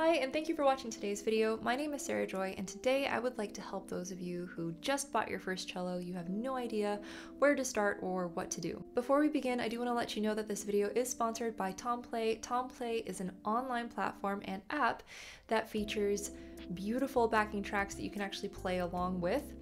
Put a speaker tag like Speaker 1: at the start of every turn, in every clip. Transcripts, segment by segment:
Speaker 1: Hi, and thank you for watching today's video. My name is Sarah Joy, and today I would like to help those of you who just bought your first cello, you have no idea where to start or what to do. Before we begin, I do want to let you know that this video is sponsored by TomPlay. TomPlay is an online platform and app that features beautiful backing tracks that you can actually play along with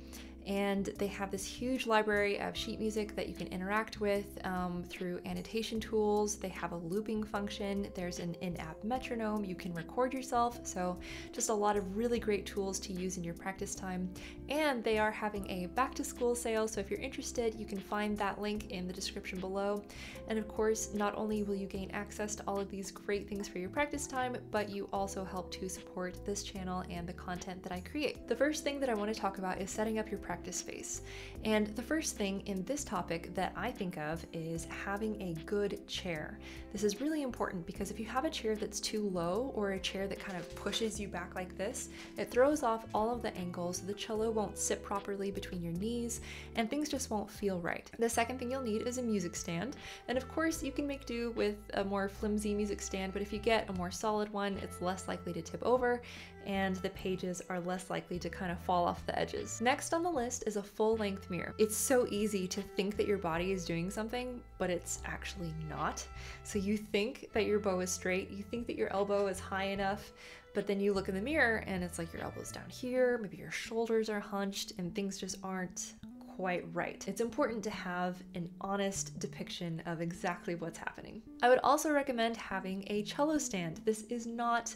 Speaker 1: and they have this huge library of sheet music that you can interact with um, through annotation tools. They have a looping function. There's an in-app metronome. You can record yourself. So just a lot of really great tools to use in your practice time. And they are having a back to school sale. So if you're interested, you can find that link in the description below. And of course, not only will you gain access to all of these great things for your practice time, but you also help to support this channel and the content that I create. The first thing that I want to talk about is setting up your practice practice space. And the first thing in this topic that I think of is having a good chair. This is really important because if you have a chair that's too low or a chair that kind of pushes you back like this, it throws off all of the angles. The cello won't sit properly between your knees and things just won't feel right. The second thing you'll need is a music stand. And of course, you can make do with a more flimsy music stand, but if you get a more solid one, it's less likely to tip over and the pages are less likely to kind of fall off the edges. Next on the list is a full length mirror. It's so easy to think that your body is doing something, but it's actually not. So you think that your bow is straight, you think that your elbow is high enough, but then you look in the mirror and it's like your elbow's down here, maybe your shoulders are hunched, and things just aren't quite right. It's important to have an honest depiction of exactly what's happening. I would also recommend having a cello stand. This is not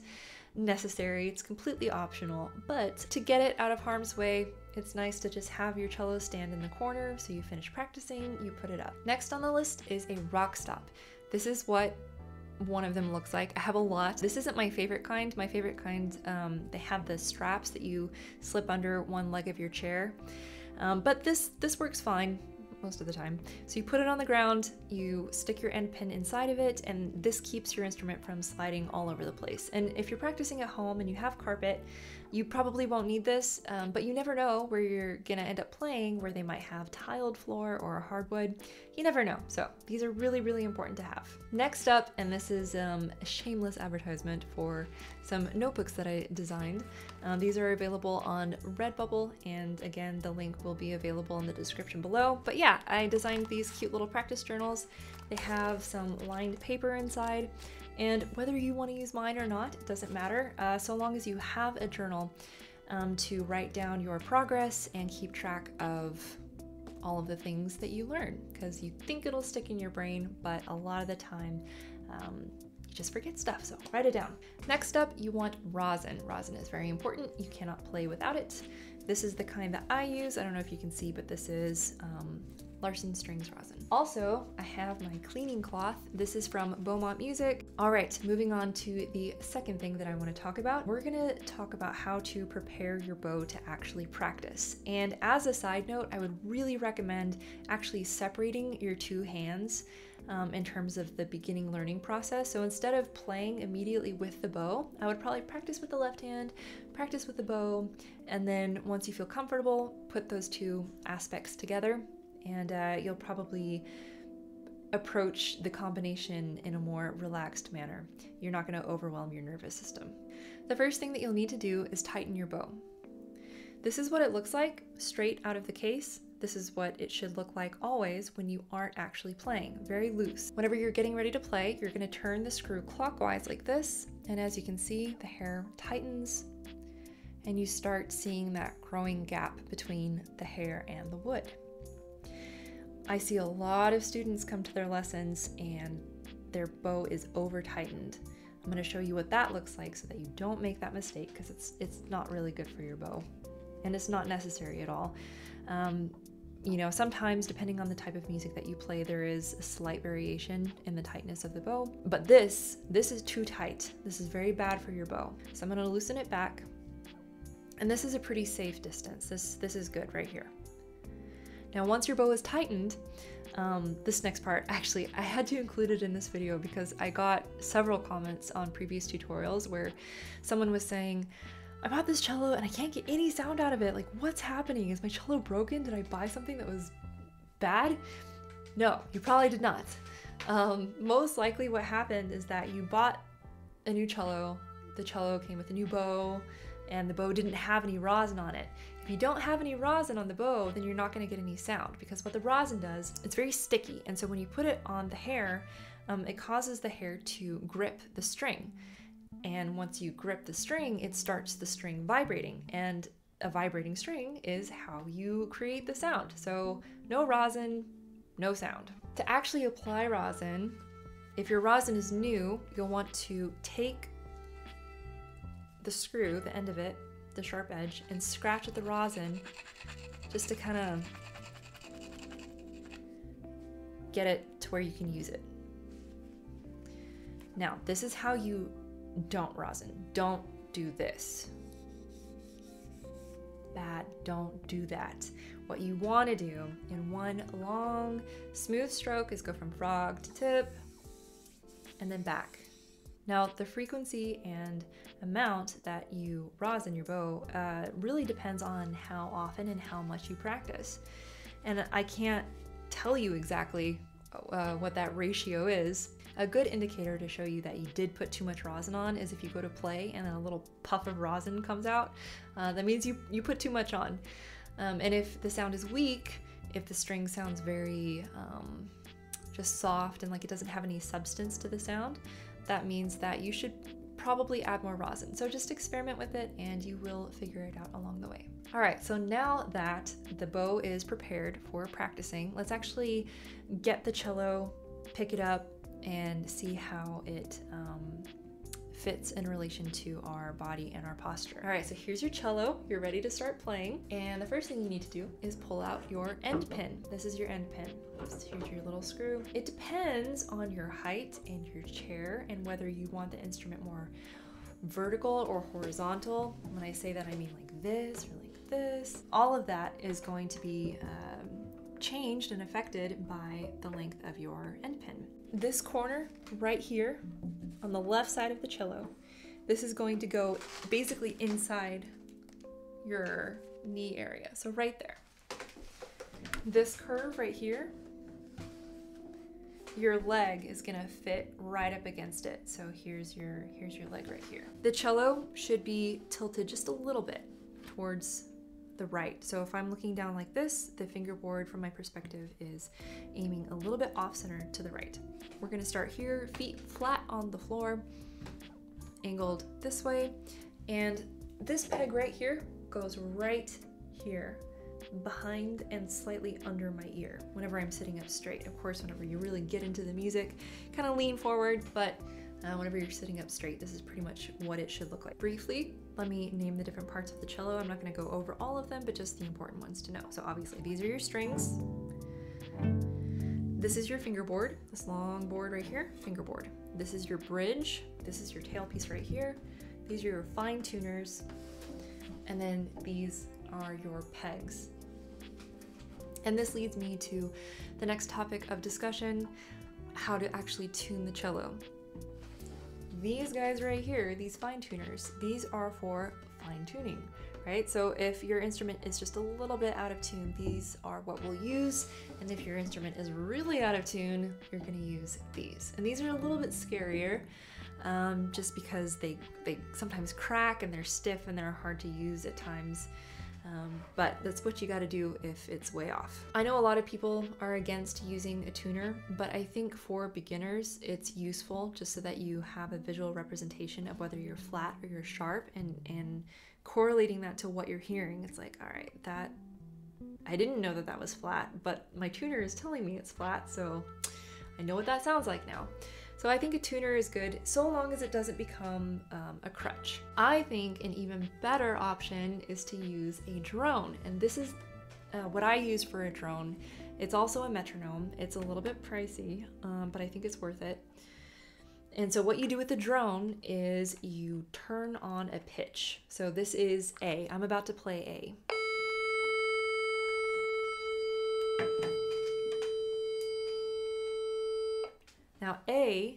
Speaker 1: necessary, it's completely optional, but to get it out of harm's way, it's nice to just have your cello stand in the corner so you finish practicing, you put it up. Next on the list is a rock stop. This is what one of them looks like. I have a lot. This isn't my favorite kind. My favorite kind, um, they have the straps that you slip under one leg of your chair. Um, but this this works fine most of the time. So you put it on the ground, you stick your end pin inside of it, and this keeps your instrument from sliding all over the place. And if you're practicing at home and you have carpet, you probably won't need this, um, but you never know where you're gonna end up playing, where they might have tiled floor or hardwood. You never know. So these are really, really important to have. Next up, and this is um, a shameless advertisement for some notebooks that I designed. Um, these are available on Redbubble, and again, the link will be available in the description below. But yeah, I designed these cute little practice journals. They have some lined paper inside. And whether you want to use mine or not, it doesn't matter, uh, so long as you have a journal um, to write down your progress and keep track of all of the things that you learn because you think it'll stick in your brain, but a lot of the time um, you just forget stuff, so write it down. Next up, you want rosin. Rosin is very important. You cannot play without it. This is the kind that I use. I don't know if you can see, but this is um, Larsen Strings Rosin. Also, I have my cleaning cloth. This is from Beaumont Music. All right, moving on to the second thing that I wanna talk about. We're gonna talk about how to prepare your bow to actually practice. And as a side note, I would really recommend actually separating your two hands um, in terms of the beginning learning process. So instead of playing immediately with the bow, I would probably practice with the left hand, practice with the bow, and then once you feel comfortable, put those two aspects together and uh, you'll probably approach the combination in a more relaxed manner. You're not going to overwhelm your nervous system. The first thing that you'll need to do is tighten your bow. This is what it looks like straight out of the case. This is what it should look like always when you aren't actually playing, very loose. Whenever you're getting ready to play, you're gonna turn the screw clockwise like this, and as you can see, the hair tightens, and you start seeing that growing gap between the hair and the wood. I see a lot of students come to their lessons and their bow is over tightened. I'm going to show you what that looks like so that you don't make that mistake because it's it's not really good for your bow and it's not necessary at all. Um, you know, sometimes depending on the type of music that you play, there is a slight variation in the tightness of the bow. But this, this is too tight. This is very bad for your bow. So I'm gonna loosen it back. And this is a pretty safe distance. This, this is good right here. Now once your bow is tightened, um, this next part, actually, I had to include it in this video because I got several comments on previous tutorials where someone was saying, I bought this cello and I can't get any sound out of it. Like, what's happening? Is my cello broken? Did I buy something that was bad? No, you probably did not. Um, most likely what happened is that you bought a new cello the cello came with a new bow and the bow didn't have any rosin on it. If you don't have any rosin on the bow, then you're not going to get any sound because what the rosin does, it's very sticky. And so when you put it on the hair, um, it causes the hair to grip the string. And once you grip the string, it starts the string vibrating. And a vibrating string is how you create the sound. So no rosin, no sound. To actually apply rosin, if your rosin is new, you'll want to take the screw, the end of it, the sharp edge, and scratch at the rosin just to kind of get it to where you can use it. Now, this is how you don't rosin. Don't do this. Bad, don't do that. What you want to do in one long, smooth stroke is go from frog to tip and then back. Now, the frequency and amount that you rosin your bow uh, really depends on how often and how much you practice. And I can't tell you exactly uh, what that ratio is. A good indicator to show you that you did put too much rosin on is if you go to play and then a little puff of rosin comes out. Uh, that means you, you put too much on. Um, and if the sound is weak, if the string sounds very um, just soft and like it doesn't have any substance to the sound, that means that you should probably add more rosin. So just experiment with it and you will figure it out along the way. All right, so now that the bow is prepared for practicing, let's actually get the cello, pick it up, and see how it um, fits in relation to our body and our posture. All right, so here's your cello. You're ready to start playing. And the first thing you need to do is pull out your end pin. This is your end pin. here's your little screw. It depends on your height and your chair and whether you want the instrument more vertical or horizontal. When I say that, I mean like this or like this. All of that is going to be um, changed and affected by the length of your end pin. This corner right here on the left side of the cello. This is going to go basically inside your knee area. So right there. This curve right here, your leg is gonna fit right up against it. So here's your here's your leg right here. The cello should be tilted just a little bit towards the right. So if I'm looking down like this, the fingerboard from my perspective is aiming a little bit off center to the right. We're gonna start here, feet flat on the floor, angled this way. And this peg right here goes right here behind and slightly under my ear whenever I'm sitting up straight. Of course, whenever you really get into the music, kind of lean forward, but uh, whenever you're sitting up straight, this is pretty much what it should look like. Briefly, let me name the different parts of the cello. I'm not gonna go over all of them, but just the important ones to know. So obviously these are your strings. This is your fingerboard, this long board right here, fingerboard. This is your bridge. This is your tailpiece right here. These are your fine tuners. And then these are your pegs. And this leads me to the next topic of discussion, how to actually tune the cello. These guys right here, these fine tuners, these are for fine tuning, right? So if your instrument is just a little bit out of tune, these are what we'll use. And if your instrument is really out of tune, you're gonna use these. And these are a little bit scarier um, just because they, they sometimes crack and they're stiff and they're hard to use at times. Um, but that's what you got to do if it's way off. I know a lot of people are against using a tuner, but I think for beginners it's useful just so that you have a visual representation of whether you're flat or you're sharp and, and correlating that to what you're hearing. It's like, all right, that I didn't know that that was flat, but my tuner is telling me it's flat, so I know what that sounds like now. So I think a tuner is good so long as it doesn't become um, a crutch. I think an even better option is to use a drone. And this is uh, what I use for a drone. It's also a metronome. It's a little bit pricey, um, but I think it's worth it. And so what you do with the drone is you turn on a pitch. So this is A. I'm about to play A. Now A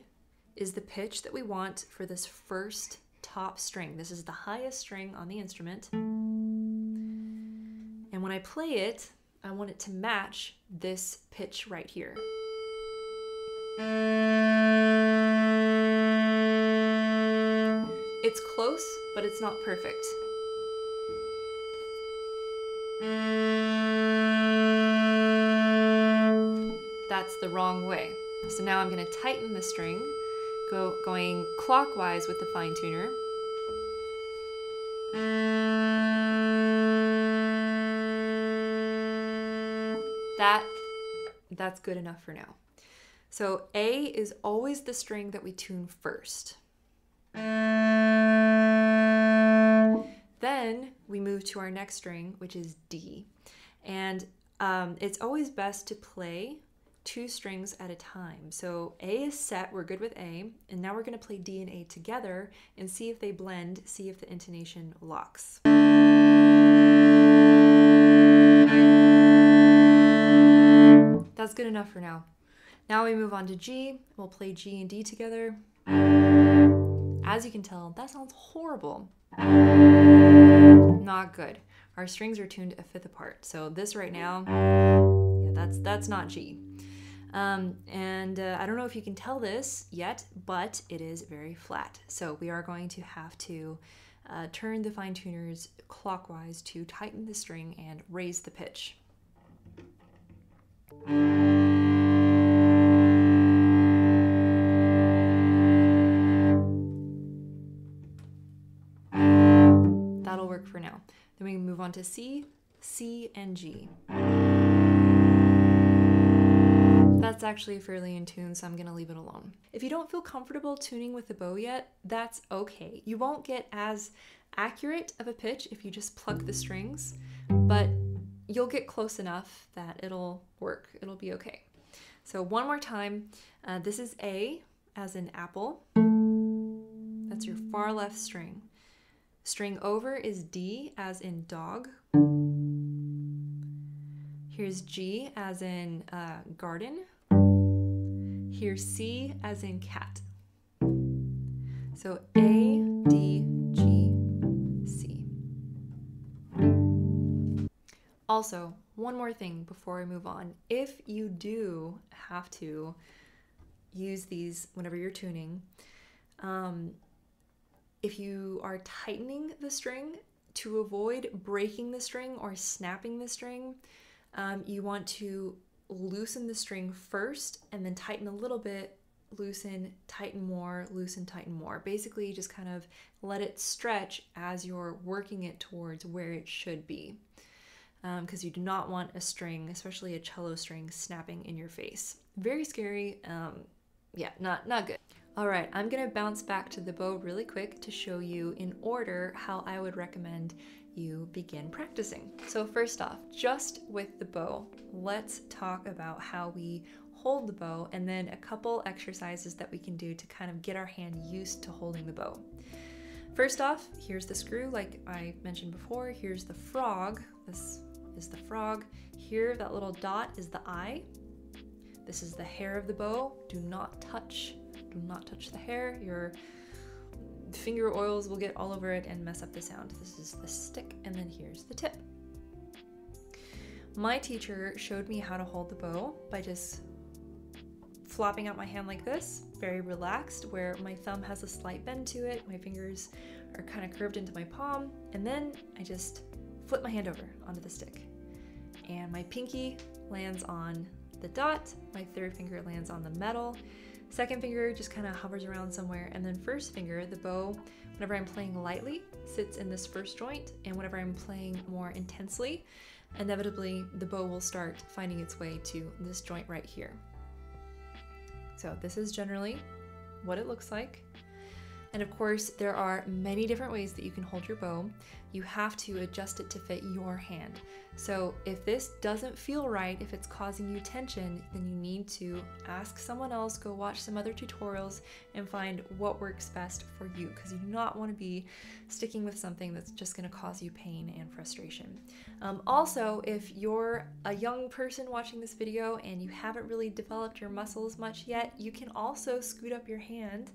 Speaker 1: is the pitch that we want for this first top string. This is the highest string on the instrument. And when I play it, I want it to match this pitch right here. It's close, but it's not perfect. That's the wrong way. So now I'm going to tighten the string, go going clockwise with the fine tuner. That that's good enough for now. So A is always the string that we tune first. Then we move to our next string, which is D. And um, it's always best to play two strings at a time. So A is set, we're good with A, and now we're going to play D and A together and see if they blend, see if the intonation locks. That's good enough for now. Now we move on to G. We'll play G and D together. As you can tell, that sounds horrible. Not good. Our strings are tuned a fifth apart. So this right now, yeah, that's that's not G. Um, and uh, I don't know if you can tell this yet, but it is very flat. So we are going to have to uh, turn the fine tuners clockwise to tighten the string and raise the pitch. That'll work for now. Then we move on to C, C, and G. That's actually fairly in tune, so I'm gonna leave it alone. If you don't feel comfortable tuning with the bow yet, that's okay. You won't get as accurate of a pitch if you just pluck the strings, but you'll get close enough that it'll work. It'll be okay. So one more time, uh, this is A as in apple. That's your far left string. String over is D as in dog. Here's G as in uh, garden. Here's C as in cat. So A, D, G, C. Also, one more thing before I move on. If you do have to use these whenever you're tuning, um, if you are tightening the string to avoid breaking the string or snapping the string, um, you want to loosen the string first and then tighten a little bit, loosen, tighten more, loosen, tighten more. Basically, just kind of let it stretch as you're working it towards where it should be. Because um, you do not want a string, especially a cello string, snapping in your face. Very scary. Um, yeah, not not good. All right, I'm gonna bounce back to the bow really quick to show you in order how I would recommend you begin practicing. So first off, just with the bow, let's talk about how we hold the bow and then a couple exercises that we can do to kind of get our hand used to holding the bow. First off, here's the screw like I mentioned before. Here's the frog. This is the frog. Here, that little dot is the eye. This is the hair of the bow. Do not touch do not touch the hair. Your finger oils will get all over it and mess up the sound. This is the stick, and then here's the tip. My teacher showed me how to hold the bow by just flopping out my hand like this, very relaxed, where my thumb has a slight bend to it, my fingers are kind of curved into my palm, and then I just flip my hand over onto the stick. And my pinky lands on the dot, my third finger lands on the metal, Second finger just kind of hovers around somewhere, and then first finger, the bow, whenever I'm playing lightly, sits in this first joint, and whenever I'm playing more intensely, inevitably the bow will start finding its way to this joint right here. So this is generally what it looks like. And of course, there are many different ways that you can hold your bow. You have to adjust it to fit your hand. So if this doesn't feel right, if it's causing you tension, then you need to ask someone else, go watch some other tutorials and find what works best for you because you do not want to be sticking with something that's just going to cause you pain and frustration. Um, also, if you're a young person watching this video and you haven't really developed your muscles much yet, you can also scoot up your hand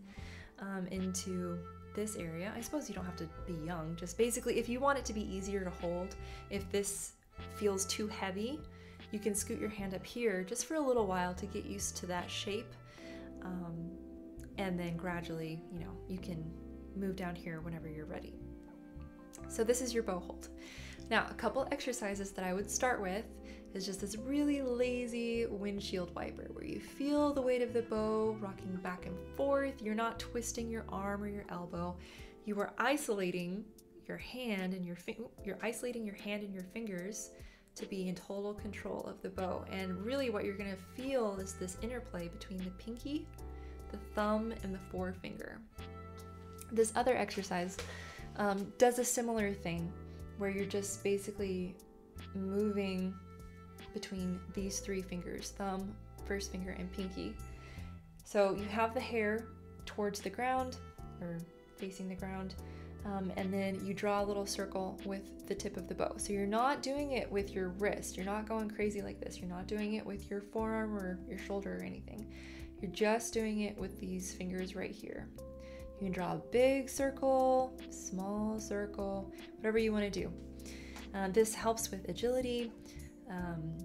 Speaker 1: um, into this area. I suppose you don't have to be young, just basically if you want it to be easier to hold, if this feels too heavy, you can scoot your hand up here just for a little while to get used to that shape. Um, and then gradually, you know, you can move down here whenever you're ready. So this is your bow hold. Now, a couple exercises that I would start with is just this really lazy windshield wiper where you feel the weight of the bow rocking back and forth. You're not twisting your arm or your elbow. You are isolating your hand and your you're isolating your hand and your fingers to be in total control of the bow. And really what you're going to feel is this interplay between the pinky, the thumb, and the forefinger. This other exercise um, does a similar thing where you're just basically moving between these three fingers thumb, first finger, and pinky. So you have the hair towards the ground or facing the ground, um, and then you draw a little circle with the tip of the bow. So you're not doing it with your wrist, you're not going crazy like this, you're not doing it with your forearm or your shoulder or anything. You're just doing it with these fingers right here. You can draw a big circle, small circle, whatever you want to do. Uh, this helps with agility, um,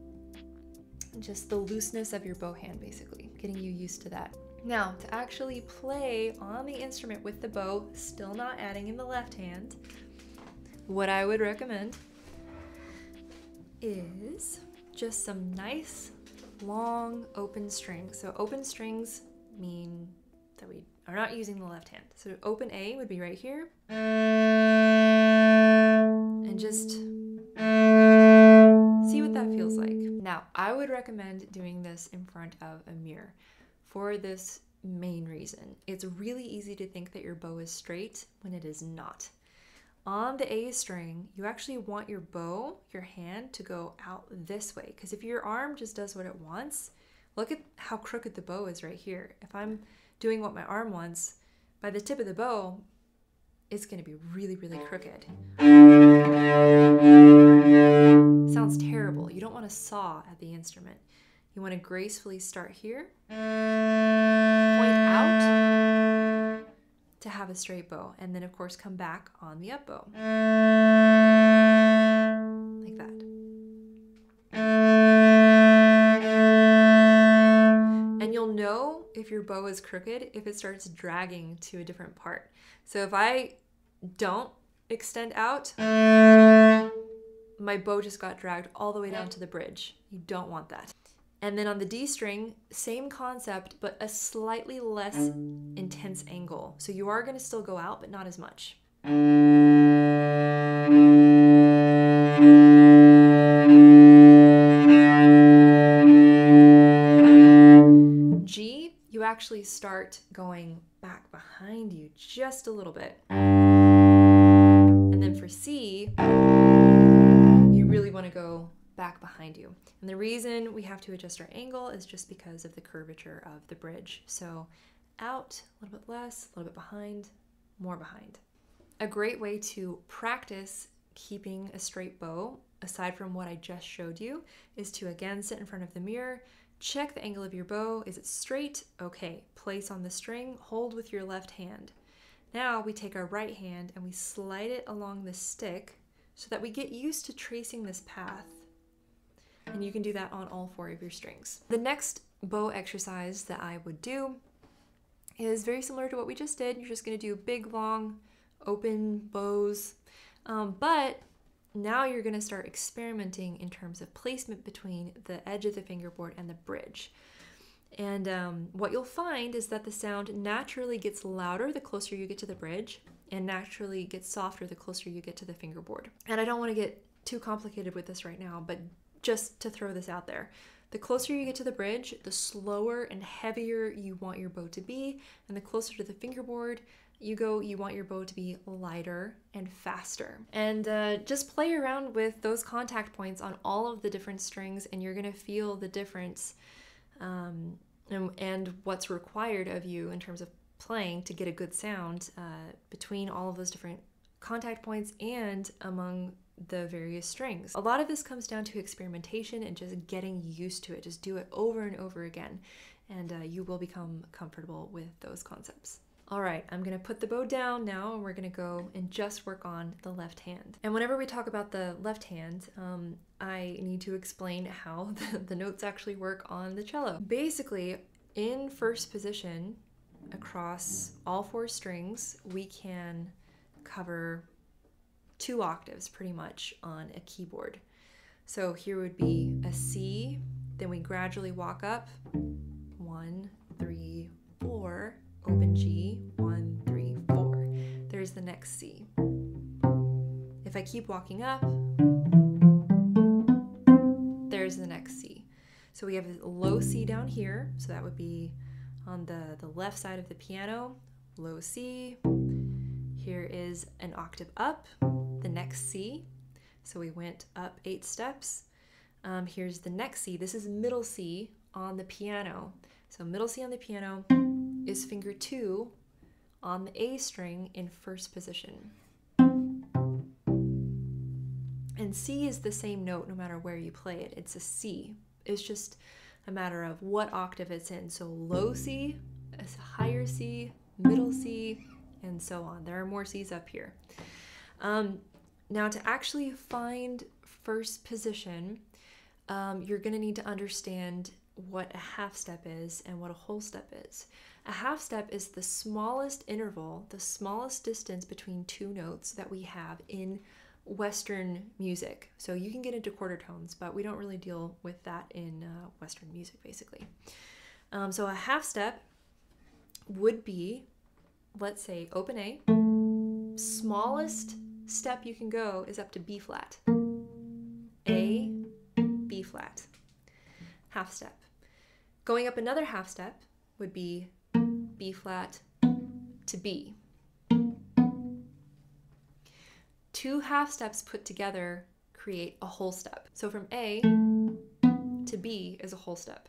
Speaker 1: just the looseness of your bow hand, basically, getting you used to that. Now, to actually play on the instrument with the bow, still not adding in the left hand, what I would recommend is just some nice long open strings. So open strings mean that we are not using the left hand. So open A would be right here. And just I would recommend doing this in front of a mirror for this main reason. It's really easy to think that your bow is straight when it is not. On the A string, you actually want your bow, your hand, to go out this way. Because if your arm just does what it wants, look at how crooked the bow is right here. If I'm doing what my arm wants, by the tip of the bow, it's going to be really, really crooked. Sounds terrible. You don't want to saw at the instrument. You want to gracefully start here, point out to have a straight bow, and then of course come back on the up bow. Like that. And you'll know if your bow is crooked if it starts dragging to a different part. So if I don't extend out, my bow just got dragged all the way down to the bridge. You don't want that. And then on the D string, same concept, but a slightly less intense angle. So you are going to still go out, but not as much. G, you actually start going back behind you just a little bit. And then for C, you mm. really want to go back behind you. And the reason we have to adjust our angle is just because of the curvature of the bridge. So out, a little bit less, a little bit behind, more behind. A great way to practice keeping a straight bow, aside from what I just showed you, is to again sit in front of the mirror, check the angle of your bow. Is it straight? Okay, place on the string, hold with your left hand. Now we take our right hand and we slide it along the stick so that we get used to tracing this path and you can do that on all four of your strings. The next bow exercise that I would do is very similar to what we just did. You're just going to do big, long, open bows, um, but now you're going to start experimenting in terms of placement between the edge of the fingerboard and the bridge. And um, what you'll find is that the sound naturally gets louder the closer you get to the bridge, and naturally gets softer the closer you get to the fingerboard. And I don't want to get too complicated with this right now, but just to throw this out there. The closer you get to the bridge, the slower and heavier you want your bow to be, and the closer to the fingerboard you go, you want your bow to be lighter and faster. And uh, just play around with those contact points on all of the different strings, and you're gonna feel the difference um, and, and, what's required of you in terms of playing to get a good sound uh, between all of those different contact points and among the various strings. A lot of this comes down to experimentation and just getting used to it. Just do it over and over again, and uh, you will become comfortable with those concepts. All right, I'm gonna put the bow down now and we're gonna go and just work on the left hand. And whenever we talk about the left hand, um, I need to explain how the, the notes actually work on the cello. Basically, in first position, across all four strings, we can cover two octaves pretty much on a keyboard. So here would be a C, then we gradually walk up one, three, four, open G, one, three, four. There's the next C. If I keep walking up, there's the next C. So we have a low C down here, so that would be on the, the left side of the piano, low C. Here is an octave up, the next C. So we went up eight steps. Um, here's the next C. This is middle C on the piano. So middle C on the piano is finger two on the A string in first position. And C is the same note no matter where you play it. It's a C. It's just a matter of what octave it's in. So low C, higher C, middle C, and so on. There are more C's up here. Um, now, to actually find first position, um, you're going to need to understand what a half step is and what a whole step is. A half step is the smallest interval, the smallest distance between two notes that we have in Western music. So you can get into quarter tones, but we don't really deal with that in uh, Western music, basically. Um, so a half step would be, let's say, open A. Smallest step you can go is up to B flat. A, B flat. Half step. Going up another half step would be B flat to B. two half steps put together create a whole step. So from A to B is a whole step.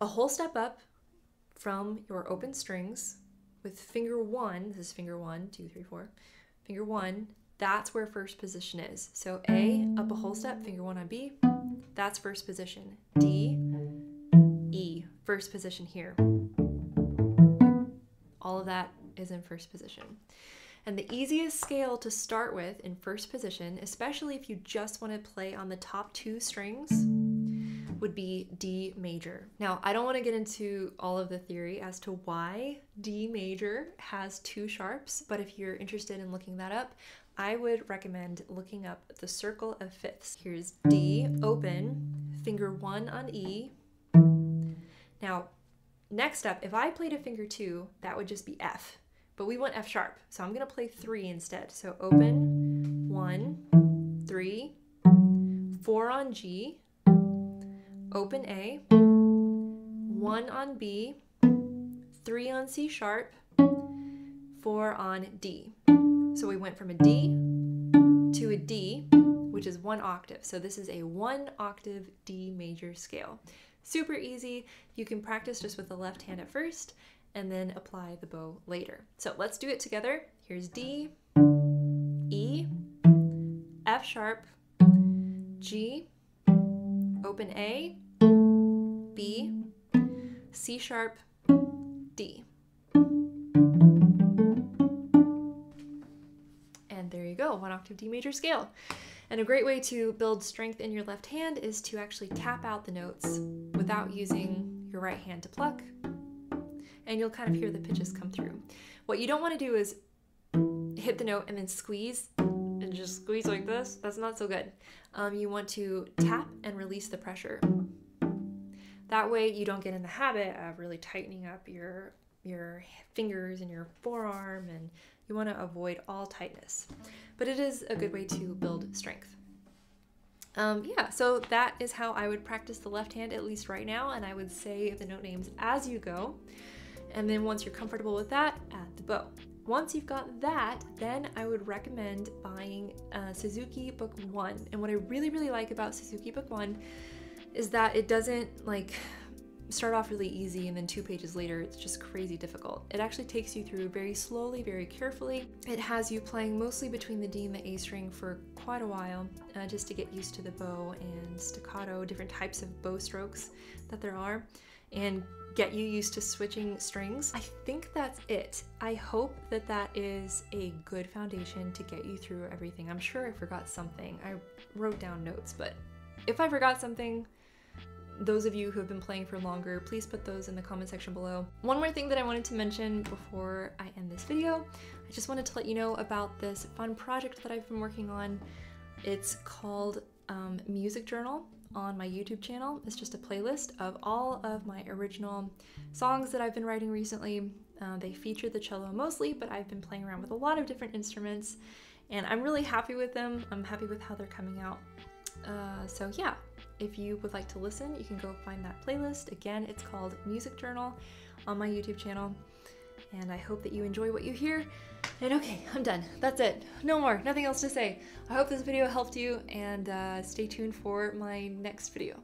Speaker 1: A whole step up from your open strings with finger one, this is finger one, two, three, four, finger one, that's where first position is. So A, up a whole step, finger one on B, that's first position. D, E, first position here. All of that is in first position. And the easiest scale to start with in first position, especially if you just want to play on the top two strings, would be D major. Now, I don't want to get into all of the theory as to why D major has two sharps, but if you're interested in looking that up, I would recommend looking up the circle of fifths. Here's D, open, finger one on E. Now, next up, if I played a finger two, that would just be F but we want F sharp. So I'm gonna play three instead. So open, one, three, four on G, open A, one on B, three on C sharp, four on D. So we went from a D to a D, which is one octave. So this is a one octave D major scale. Super easy. You can practice just with the left hand at first and then apply the bow later. So let's do it together. Here's D, E, F sharp, G, open A, B, C sharp, D. And there you go, one octave D major scale. And a great way to build strength in your left hand is to actually tap out the notes without using your right hand to pluck and you'll kind of hear the pitches come through. What you don't want to do is hit the note and then squeeze and just squeeze like this. That's not so good. Um, you want to tap and release the pressure. That way you don't get in the habit of really tightening up your your fingers and your forearm and you want to avoid all tightness. But it is a good way to build strength. Um, yeah, so that is how I would practice the left hand, at least right now, and I would say the note names as you go. And then once you're comfortable with that, add the bow. Once you've got that, then I would recommend buying uh, Suzuki Book One. And what I really, really like about Suzuki Book One is that it doesn't like start off really easy and then two pages later it's just crazy difficult. It actually takes you through very slowly, very carefully. It has you playing mostly between the D and the A string for quite a while uh, just to get used to the bow and staccato, different types of bow strokes that there are. And get you used to switching strings. I think that's it. I hope that that is a good foundation to get you through everything. I'm sure I forgot something. I wrote down notes, but if I forgot something, those of you who have been playing for longer, please put those in the comment section below. One more thing that I wanted to mention before I end this video, I just wanted to let you know about this fun project that I've been working on. It's called um, Music Journal on my YouTube channel. It's just a playlist of all of my original songs that I've been writing recently. Uh, they feature the cello mostly, but I've been playing around with a lot of different instruments and I'm really happy with them. I'm happy with how they're coming out. Uh, so yeah, if you would like to listen, you can go find that playlist. Again, it's called Music Journal on my YouTube channel. And I hope that you enjoy what you hear. And okay, I'm done. That's it. No more. Nothing else to say. I hope this video helped you and uh, stay tuned for my next video.